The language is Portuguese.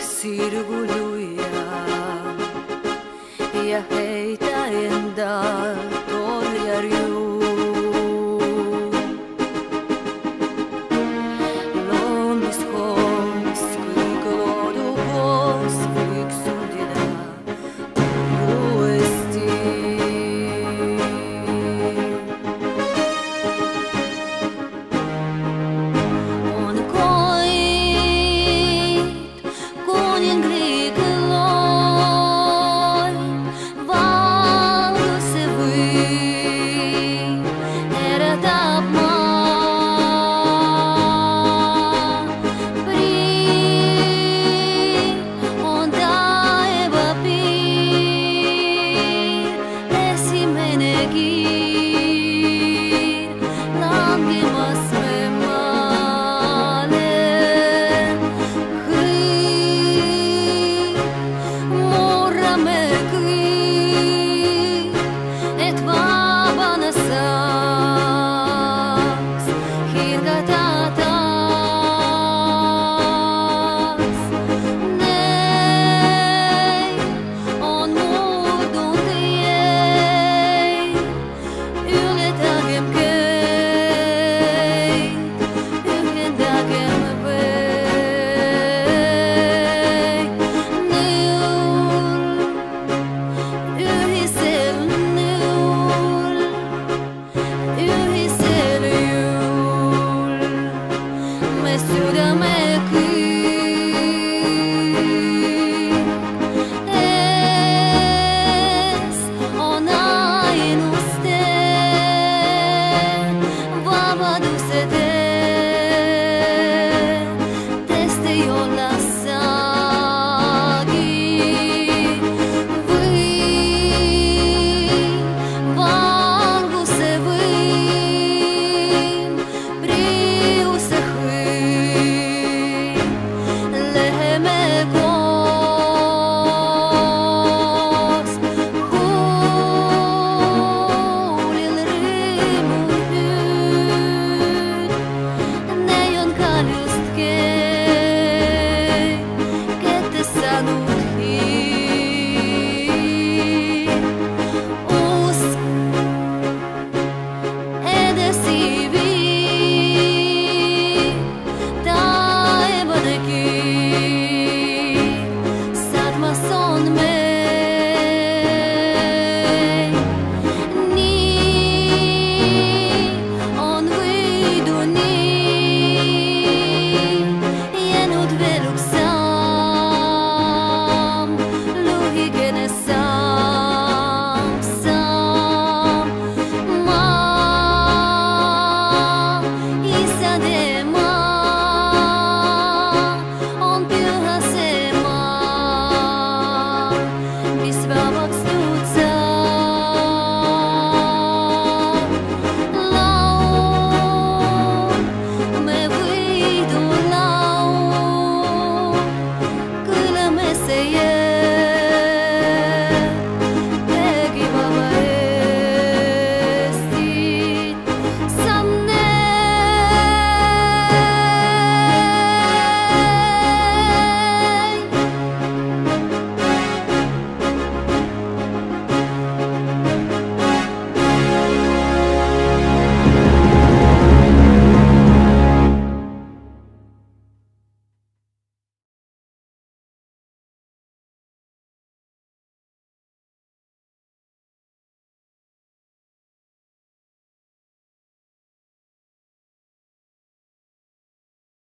sirguluya ya.